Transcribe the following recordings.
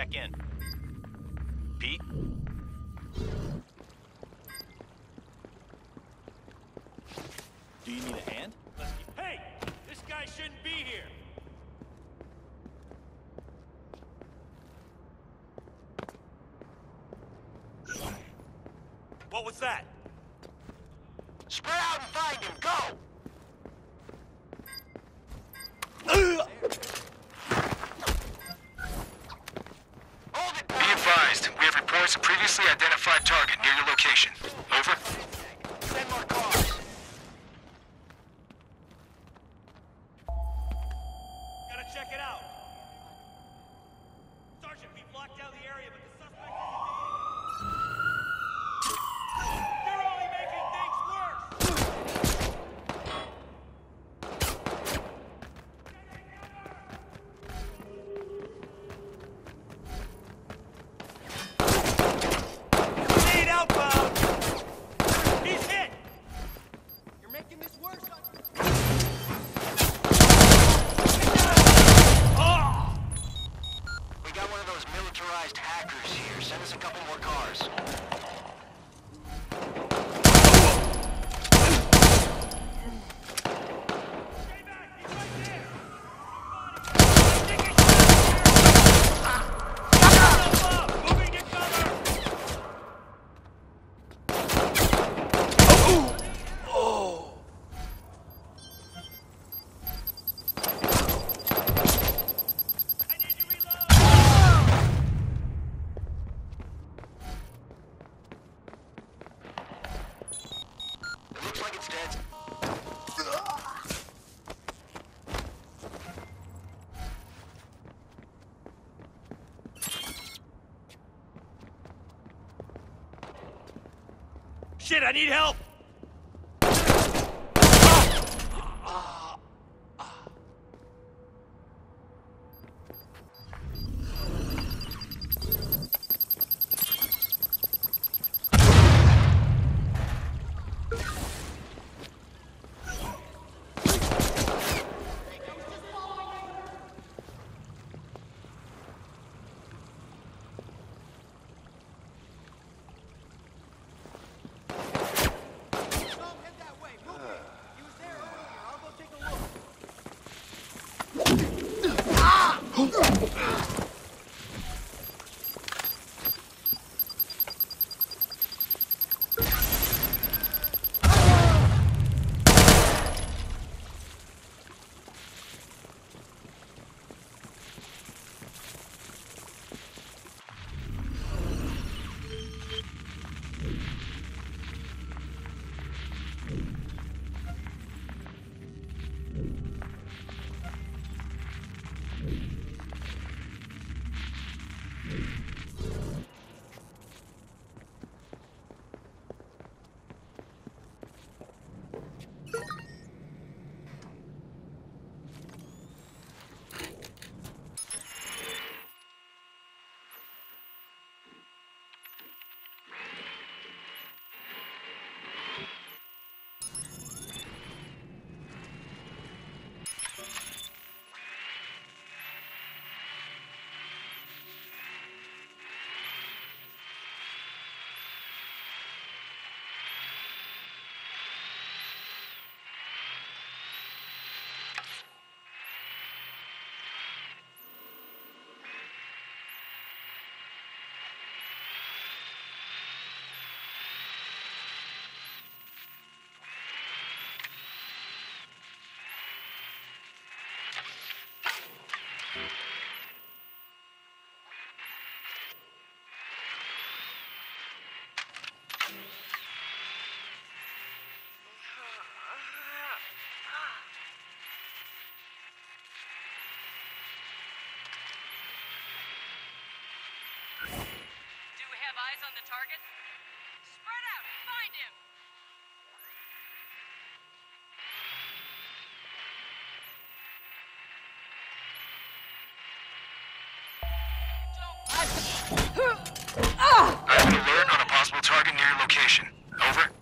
check in. Pete? Do you need a hand? Hey! This guy shouldn't be here! What was that? Spread out and find him. Go! Previously identified target near your location. Over. Shit, I need help! On the target? Spread out! Find him! I have an alert on a possible target near your location. Over.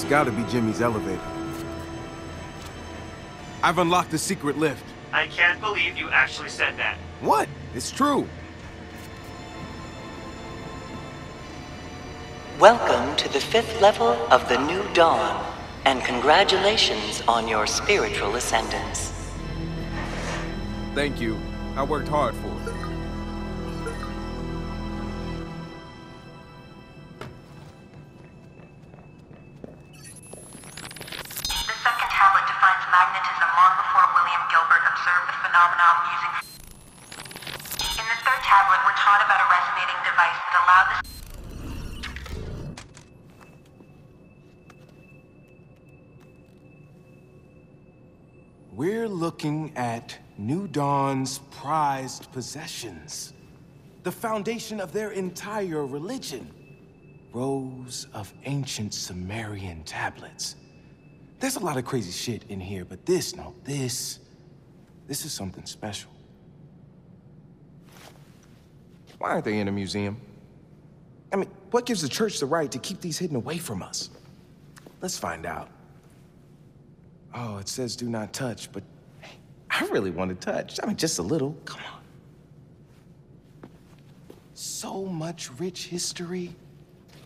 That's gotta be Jimmy's elevator. I've unlocked the secret lift. I can't believe you actually said that. What? It's true. Welcome to the fifth level of the New Dawn, and congratulations on your spiritual ascendance. Thank you. I worked hard for it. Using. In the third tablet, we're taught about a resonating device that allowed the We're looking at New Dawn's prized possessions. The foundation of their entire religion. Rows of ancient Sumerian tablets. There's a lot of crazy shit in here, but this, no, this... This is something special. Why aren't they in a museum? I mean, what gives the church the right to keep these hidden away from us? Let's find out. Oh, it says do not touch, but hey, I really want to touch. I mean, just a little. Come on. So much rich history.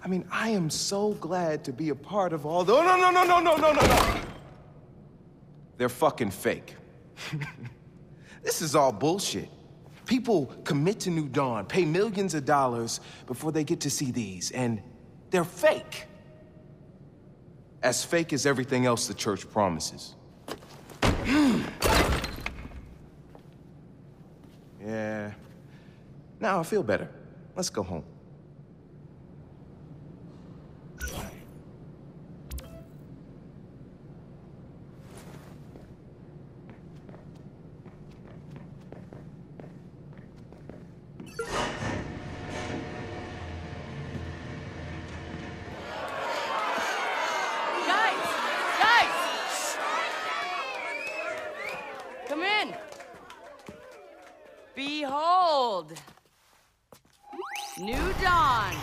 I mean, I am so glad to be a part of all the. Oh, no, no, no, no, no, no, no, no! They're fucking fake. this is all bullshit. People commit to New Dawn, pay millions of dollars before they get to see these, and they're fake. As fake as everything else the church promises. yeah. Now I feel better. Let's go home. Guys! Guys! Come in! Behold! New Dawn!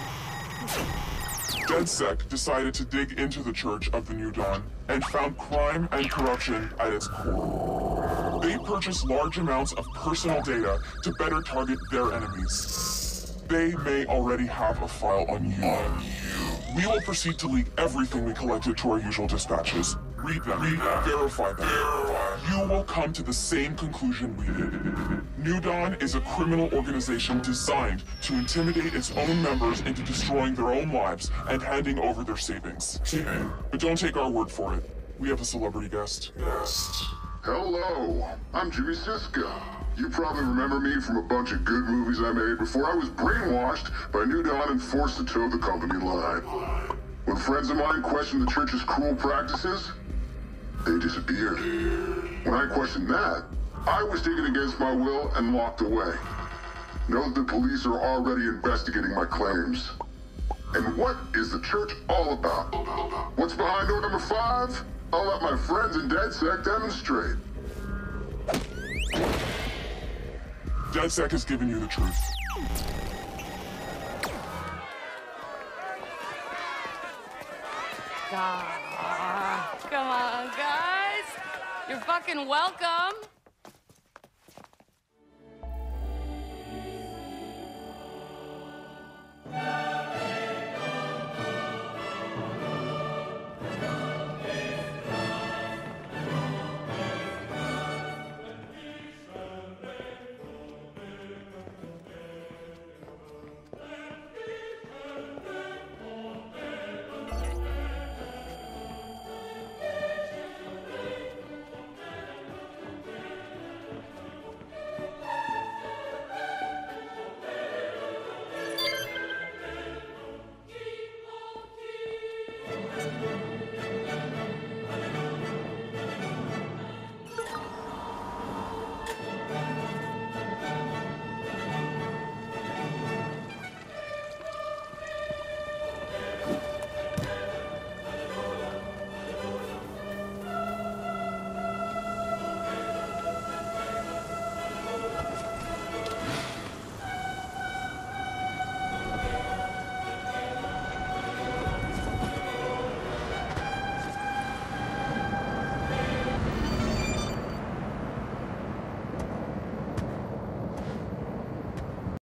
DedSec decided to dig into the Church of the New Dawn and found crime and corruption at its core. They purchased large amounts of personal data to better target their enemies. They may already have a file on you. We will proceed to leak everything we collected to our usual dispatches. Read them, Read them. verify them. You will come to the same conclusion we did. New Dawn is a criminal organization designed to intimidate its own members into destroying their own lives and handing over their savings. But don't take our word for it. We have a celebrity guest. Guest. Hello, I'm Jimmy Siska. You probably remember me from a bunch of good movies I made before I was brainwashed by New Dawn and forced to toe the company line. When friends of mine questioned the church's cruel practices, they disappeared. When I questioned that, I was taken against my will and locked away. That the police are already investigating my claims. And what is the church all about? What's behind door number five? I'll let my friends in DedSec demonstrate. DedSec has given you the truth. Ah, come on, guys! You're fucking welcome!